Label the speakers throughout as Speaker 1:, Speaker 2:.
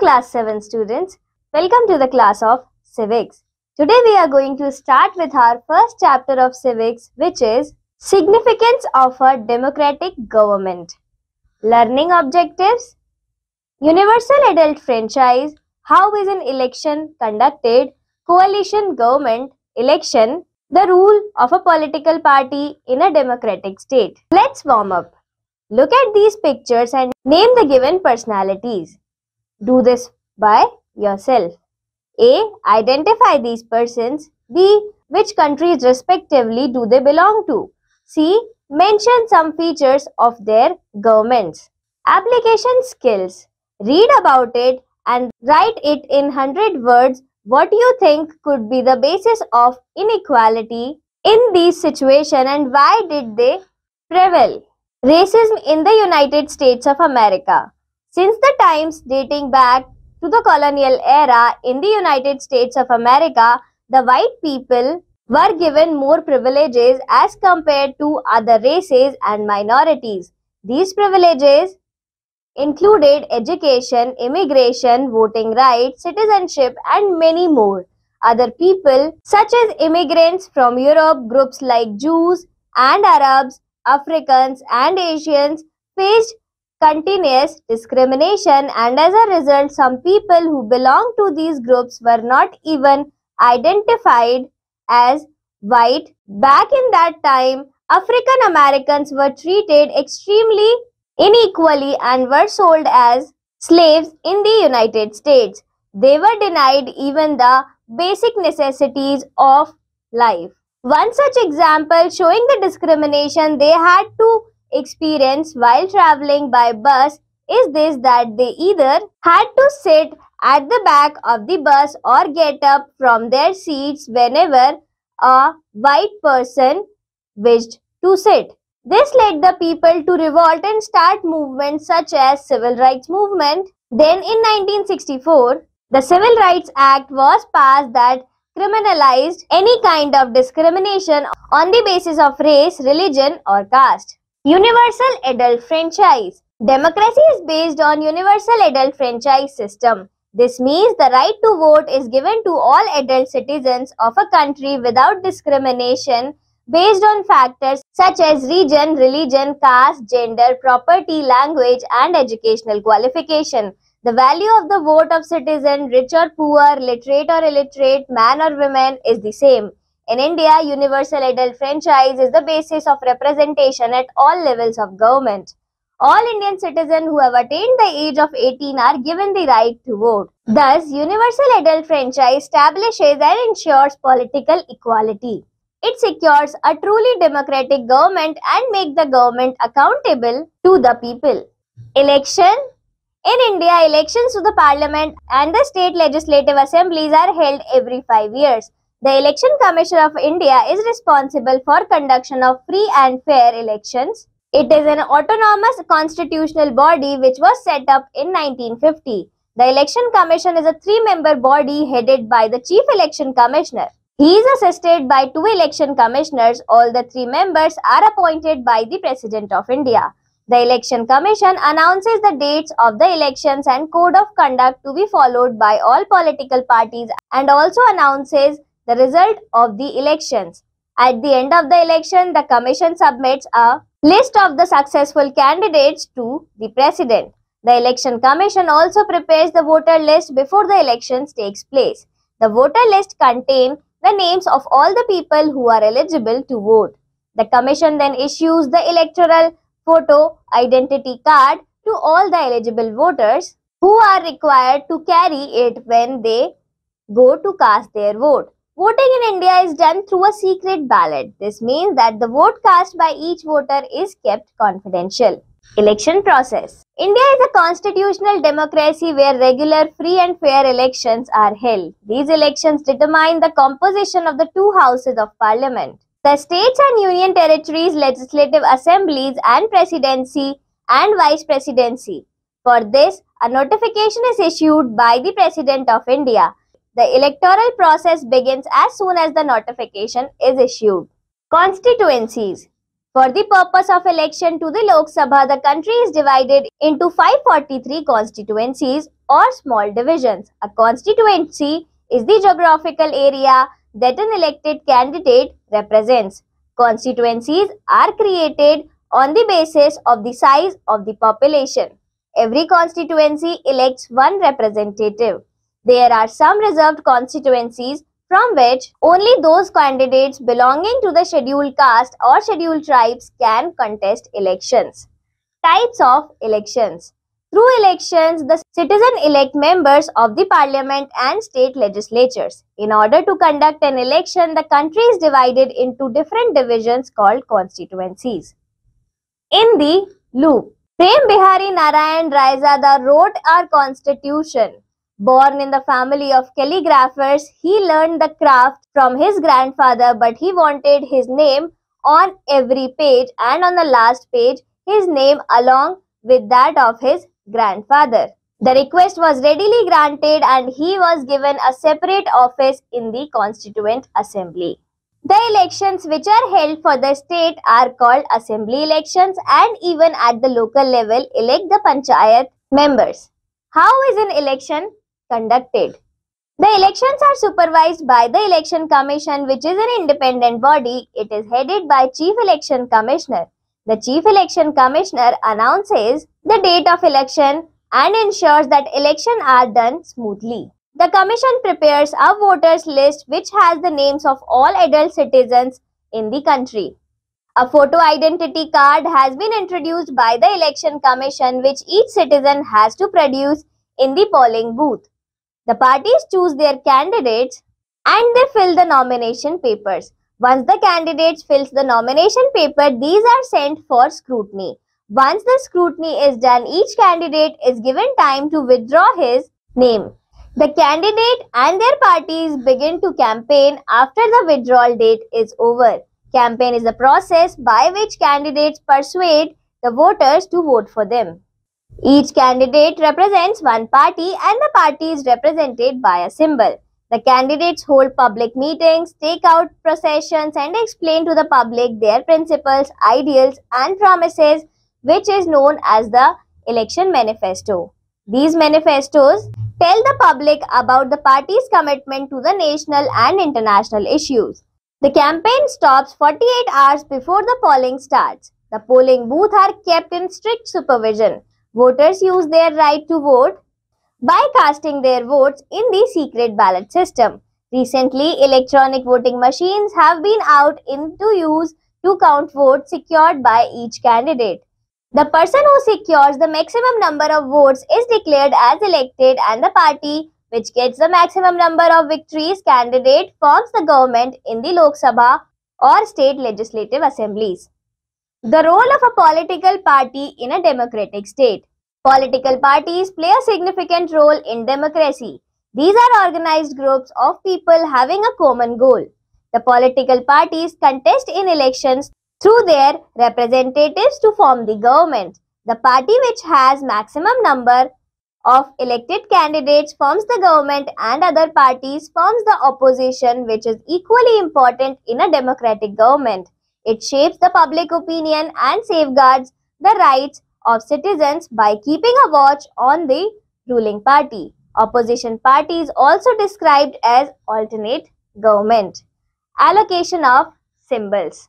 Speaker 1: class 7 students. Welcome to the class of civics. Today we are going to start with our first chapter of civics which is significance of a democratic government. Learning objectives, universal adult franchise, how is an election conducted, coalition government, election, the rule of a political party in a democratic state. Let's warm up. Look at these pictures and name the given personalities. Do this by yourself. A. Identify these persons. B. Which countries respectively do they belong to? C. Mention some features of their governments. Application skills. Read about it and write it in 100 words what do you think could be the basis of inequality in these situations and why did they prevail. Racism in the United States of America. Since the times dating back to the colonial era in the United States of America, the white people were given more privileges as compared to other races and minorities. These privileges included education, immigration, voting rights, citizenship, and many more. Other people, such as immigrants from Europe, groups like Jews and Arabs, Africans, and Asians, faced continuous discrimination, and as a result, some people who belong to these groups were not even identified as white. Back in that time, African Americans were treated extremely unequally and were sold as slaves in the United States. They were denied even the basic necessities of life. One such example showing the discrimination they had to experience while traveling by bus is this that they either had to sit at the back of the bus or get up from their seats whenever a white person wished to sit. This led the people to revolt and start movements such as civil rights movement. Then in 1964, the Civil Rights Act was passed that criminalized any kind of discrimination on the basis of race, religion or caste. Universal adult franchise. Democracy is based on universal adult franchise system. This means the right to vote is given to all adult citizens of a country without discrimination based on factors such as region, religion, caste, gender, property, language, and educational qualification. The value of the vote of citizen, rich or poor, literate or illiterate, man or woman, is the same. In India, universal adult franchise is the basis of representation at all levels of government. All Indian citizens who have attained the age of 18 are given the right to vote. Thus, universal adult franchise establishes and ensures political equality. It secures a truly democratic government and make the government accountable to the people. Election In India, elections to the parliament and the state legislative assemblies are held every five years. The Election Commission of India is responsible for conduction of free and fair elections. It is an autonomous constitutional body which was set up in 1950. The Election Commission is a three-member body headed by the Chief Election Commissioner. He is assisted by two election commissioners. All the three members are appointed by the President of India. The Election Commission announces the dates of the elections and code of conduct to be followed by all political parties and also announces the result of the elections. At the end of the election, the Commission submits a list of the successful candidates to the President. The Election Commission also prepares the voter list before the elections takes place. The voter list contains the names of all the people who are eligible to vote. The commission then issues the electoral photo identity card to all the eligible voters who are required to carry it when they go to cast their vote. Voting in India is done through a secret ballot. This means that the vote cast by each voter is kept confidential. Election process. India is a constitutional democracy where regular, free and fair elections are held. These elections determine the composition of the two houses of parliament. The states and union territories, legislative assemblies and presidency and vice presidency. For this, a notification is issued by the President of India. The electoral process begins as soon as the notification is issued. Constituencies for the purpose of election to the Lok Sabha, the country is divided into 543 constituencies. or small divisions. A constituency is the geographical area that an elected candidate represents. Constituencies are created on the basis of the size of the population. Every constituency elects one representative. There are some reserved constituencies from which only those candidates belonging to the scheduled caste or scheduled tribes can contest elections. Types of elections through elections, the citizen elect members of the parliament and state legislatures. In order to conduct an election, the country is divided into different divisions called constituencies. In the loop, Prem Bihari Narayan Raizada wrote our constitution. Born in the family of calligraphers, he learned the craft from his grandfather, but he wanted his name on every page and on the last page, his name along with that of his grandfather. The request was readily granted and he was given a separate office in the Constituent Assembly. The elections which are held for the state are called assembly elections and even at the local level elect the panchayat members. How is an election conducted? The elections are supervised by the Election Commission which is an independent body. It is headed by Chief Election Commissioner. The Chief Election Commissioner announces the date of election and ensures that elections are done smoothly. The Commission prepares a voters list which has the names of all adult citizens in the country. A photo identity card has been introduced by the Election Commission which each citizen has to produce in the polling booth. The parties choose their candidates and they fill the nomination papers. Once the candidate fills the nomination paper, these are sent for scrutiny. Once the scrutiny is done, each candidate is given time to withdraw his name. The candidate and their parties begin to campaign after the withdrawal date is over. Campaign is the process by which candidates persuade the voters to vote for them. Each candidate represents one party and the party is represented by a symbol. The candidates hold public meetings, take out processions and explain to the public their principles, ideals and promises which is known as the election manifesto. These manifestos tell the public about the party's commitment to the national and international issues. The campaign stops 48 hours before the polling starts. The polling booths are kept in strict supervision. Voters use their right to vote by casting their votes in the secret ballot system. Recently, electronic voting machines have been out into use to count votes secured by each candidate. The person who secures the maximum number of votes is declared as elected and the party which gets the maximum number of victories candidate forms the government in the Lok Sabha or state legislative assemblies. The role of a political party in a democratic state. Political parties play a significant role in democracy. These are organized groups of people having a common goal. The political parties contest in elections through their representatives to form the government. The party which has maximum number of elected candidates forms the government and other parties forms the opposition which is equally important in a democratic government. It shapes the public opinion and safeguards the rights of citizens by keeping a watch on the ruling party. Opposition party is also described as alternate government. Allocation of symbols.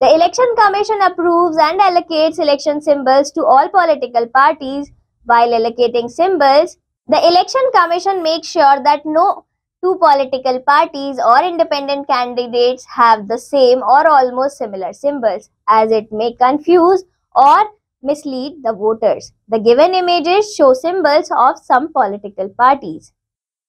Speaker 1: The Election Commission approves and allocates election symbols to all political parties. While allocating symbols, the Election Commission makes sure that no two political parties or independent candidates have the same or almost similar symbols as it may confuse or mislead the voters. The given images show symbols of some political parties.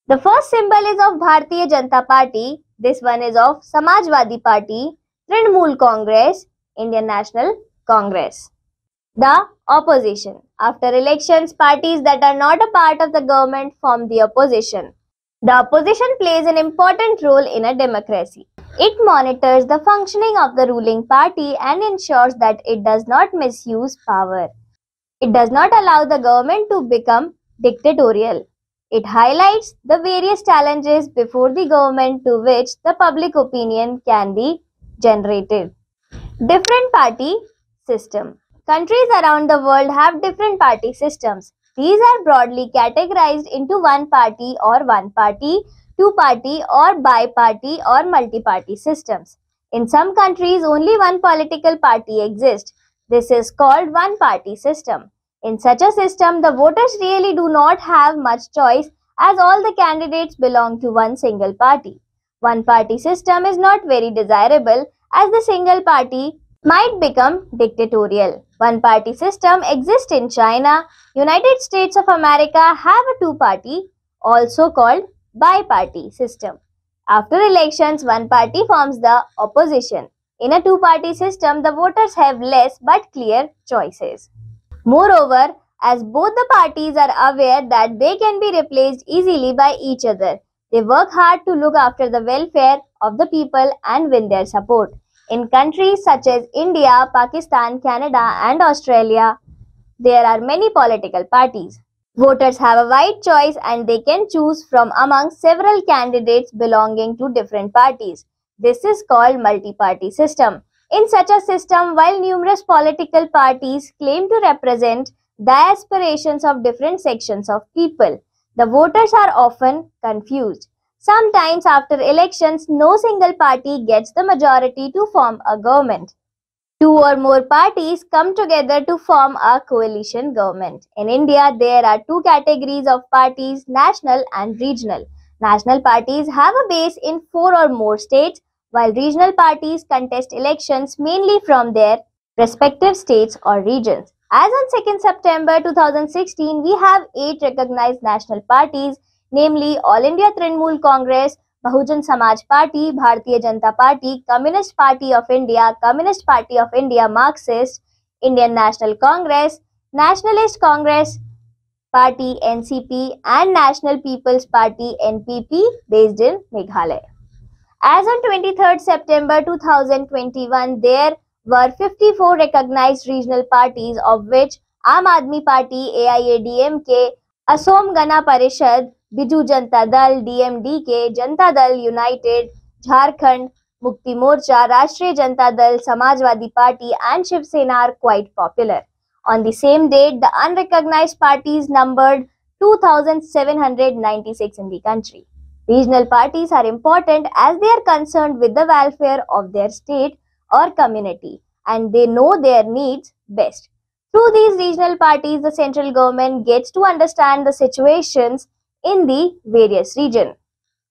Speaker 1: The first symbol is of Bharatiya Janata Party. This one is of Samajwadi Party, Trinamool Congress, Indian National Congress. The opposition. After elections, parties that are not a part of the government form the opposition. The opposition plays an important role in a democracy. It monitors the functioning of the ruling party and ensures that it does not misuse power. It does not allow the government to become dictatorial. It highlights the various challenges before the government to which the public opinion can be generated. Different party system. Countries around the world have different party systems. These are broadly categorized into one party or one party, two party or bi-party or multi-party systems. In some countries, only one political party exists. This is called one party system. In such a system, the voters really do not have much choice as all the candidates belong to one single party. One party system is not very desirable as the single party might become dictatorial. One party system exists in China. United States of America have a two party also called bi-party system. After elections, one party forms the opposition. In a two-party system, the voters have less but clear choices. Moreover, as both the parties are aware that they can be replaced easily by each other, they work hard to look after the welfare of the people and win their support. In countries such as India, Pakistan, Canada and Australia, there are many political parties. Voters have a wide choice and they can choose from among several candidates belonging to different parties. This is called multi-party system. In such a system, while numerous political parties claim to represent the aspirations of different sections of people, the voters are often confused. Sometimes after elections, no single party gets the majority to form a government. Two or more parties come together to form a coalition government. In India, there are two categories of parties, national and regional. National parties have a base in four or more states, while regional parties contest elections mainly from their respective states or regions. As on 2nd September 2016, we have eight recognized national parties, namely All India Trinamool Congress, Bahujan Samaj Party, Bharatiya Janata Party, Communist Party of India, Communist Party of India, Marxist, Indian National Congress, Nationalist Congress Party NCP and National People's Party NPP based in Meghalaya. As on 23rd September 2021, there were 54 recognized regional parties of which Aam Aadmi Party, AIADMK, Assam Gana Parishad, Biju Janata Dal DMDK Janata Dal (United), Jharkhand Mukti Morcha Rashtriya Janata Dal, Samajwadi party and Shiv Sena are quite popular. On the same date, the unrecognized parties numbered 2,796 in the country. Regional parties are important as they are concerned with the welfare of their state or community and they know their needs best. Through these regional parties, the central government gets to understand the situations in the various region.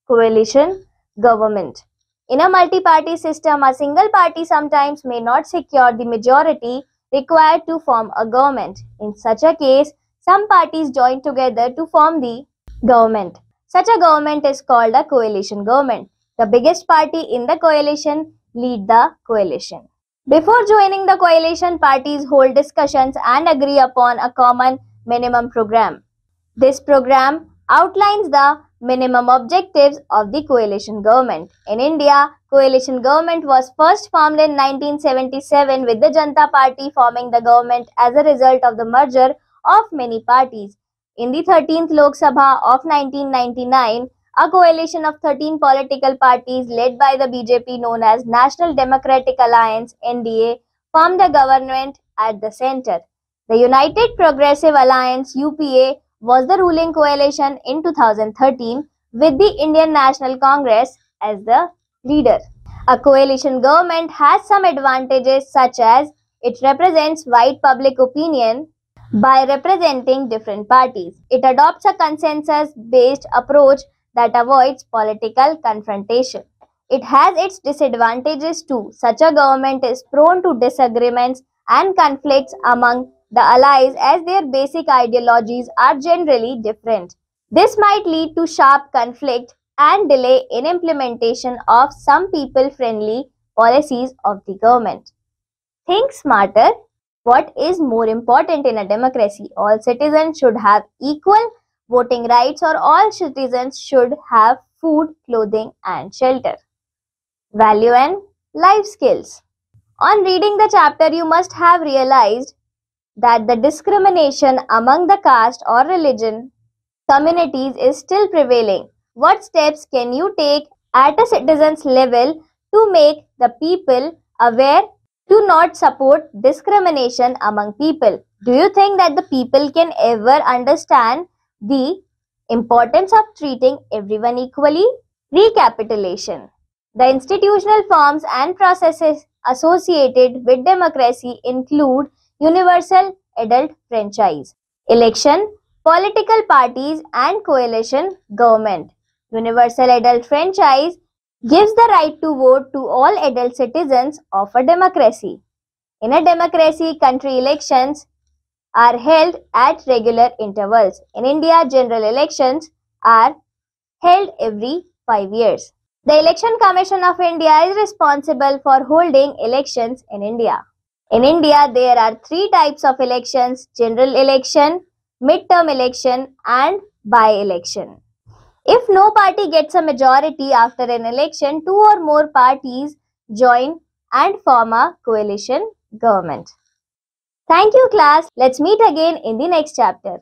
Speaker 1: Coalition government. In a multi-party system, a single party sometimes may not secure the majority required to form a government. In such a case, some parties join together to form the government. Such a government is called a coalition government. The biggest party in the coalition lead the coalition. Before joining the coalition, parties hold discussions and agree upon a common minimum program. This program outlines the minimum objectives of the coalition government. In India, coalition government was first formed in 1977 with the Janata Party forming the government as a result of the merger of many parties. In the 13th Lok Sabha of 1999, a coalition of 13 political parties led by the BJP known as National Democratic Alliance NDA formed a government at the center. The United Progressive Alliance UPA was the ruling coalition in 2013 with the Indian National Congress as the leader. A coalition government has some advantages such as it represents wide public opinion by representing different parties. It adopts a consensus-based approach that avoids political confrontation. It has its disadvantages too. Such a government is prone to disagreements and conflicts among the allies as their basic ideologies are generally different. This might lead to sharp conflict and delay in implementation of some people-friendly policies of the government. Think smarter. What is more important in a democracy? All citizens should have equal voting rights or all citizens should have food, clothing and shelter. Value and life skills. On reading the chapter, you must have realized that the discrimination among the caste or religion communities is still prevailing. What steps can you take at a citizen's level to make the people aware to not support discrimination among people? Do you think that the people can ever understand the importance of treating everyone equally? Recapitulation. The institutional forms and processes associated with democracy include universal adult franchise, election, political parties and coalition government. Universal adult franchise gives the right to vote to all adult citizens of a democracy. In a democracy, country elections are held at regular intervals. In India, general elections are held every five years. The Election Commission of India is responsible for holding elections in India. In India, there are three types of elections general election, midterm election, and by election. If no party gets a majority after an election, two or more parties join and form a coalition government. Thank you class. Let's meet again in the next chapter.